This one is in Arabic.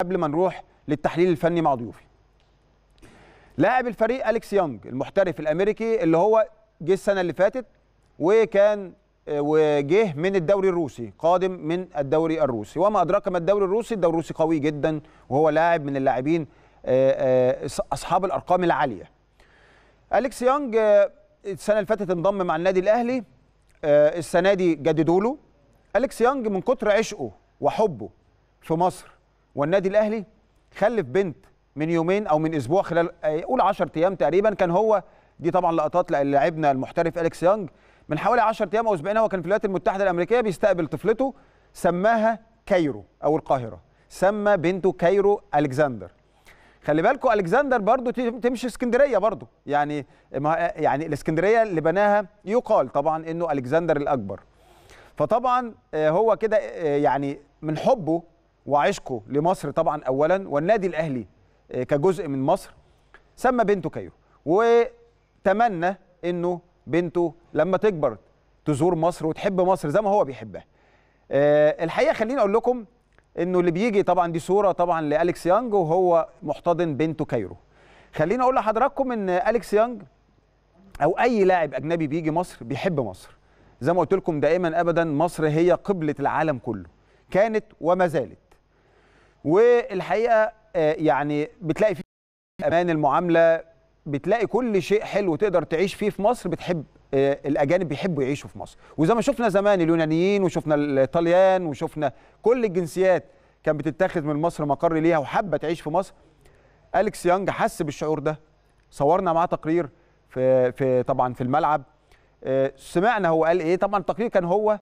قبل ما نروح للتحليل الفني مع ضيوفي. لاعب الفريق أليكس يونج المحترف الأمريكي اللي هو جه السنة اللي فاتت وكان وجه من الدوري الروسي قادم من الدوري الروسي. وما أدراك ما الدوري الروسي؟ الدوري الروسي قوي جدا وهو لاعب من اللاعبين أصحاب الأرقام العالية. أليكس يونج السنة اللي فاتت انضم مع النادي الأهلي السنة دي جددوا له. أليكس يونج من كتر عشقه وحبه في مصر والنادي الأهلي خلف بنت من يومين أو من أسبوع خلال قول 10 أيام تقريبا. كان هو دي طبعا لقطات لاعبنا المحترف إليكس يونج من حوالي 10 أيام أو أسبوعين هو كان في الولايات المتحدة الأمريكية بيستقبل طفلته سماها كايرو أو القاهرة. سمى بنته كايرو ألكسندر. خلي بالكم ألكسندر برضو تمشي اسكندرية برضو. يعني يعني الاسكندرية اللي بناها يقال طبعا إنه ألكسندر الأكبر. فطبعا هو كده يعني من حبه وعشقه لمصر طبعا اولا والنادي الأهلي كجزء من مصر سمى بنته كايرو وتمنى إنه بنته لما تكبر تزور مصر وتحب مصر زي ما هو بيحبها. الحقيقة خليني أقول لكم إنه اللي بيجي طبعا دي صورة طبعا لالكس يانج وهو محتضن بنته كايرو خليني أقول لحضراتكم إن أليكس يانج أو أي لاعب أجنبي بيجي مصر بيحب مصر. زي ما قلت لكم دائما ابدا مصر هي قبلة العالم كله. كانت وما زالت. والحقيقة يعني بتلاقي في أمان المعاملة بتلاقي كل شيء حلو تقدر تعيش فيه في مصر بتحب الأجانب بيحبوا يعيشوا في مصر. وزي ما شفنا زمان اليونانيين وشفنا الإيطاليان وشفنا كل الجنسيات كانت بتتاخذ من مصر مقر ليها وحابة تعيش في مصر. أليكس يانج حس بالشعور ده. صورنا معاه تقرير في في طبعا في الملعب. سمعنا هو قال إيه. طبعا التقرير كان هو